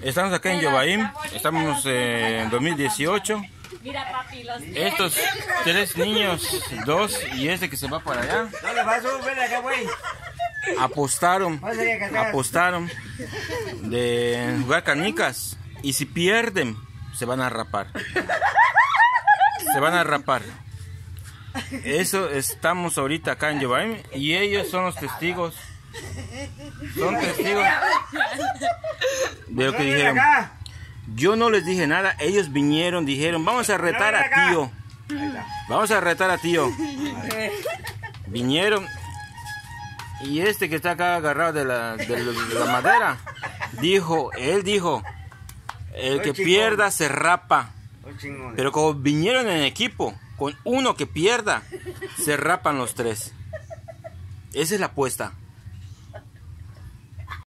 Estamos acá en Yobaim, estamos en 2018. Mira, papi, los Estos tres niños, dos y este que se va para allá, ¿Dónde pasó? Ven acá, güey. apostaron, apostaron de jugar canicas y si pierden se van a rapar. Se van a rapar. Eso estamos ahorita acá en Yobaim y ellos son los testigos. Son testigos de lo que dijeron. Yo no les dije nada, ellos vinieron, dijeron, vamos a retar a tío. Vamos a retar a tío. Vinieron y este que está acá agarrado de la, de la- de la madera, dijo, él dijo, el que pierda se rapa. Pero como vinieron en equipo, con uno que pierda, se rapan los tres. Esa es la apuesta.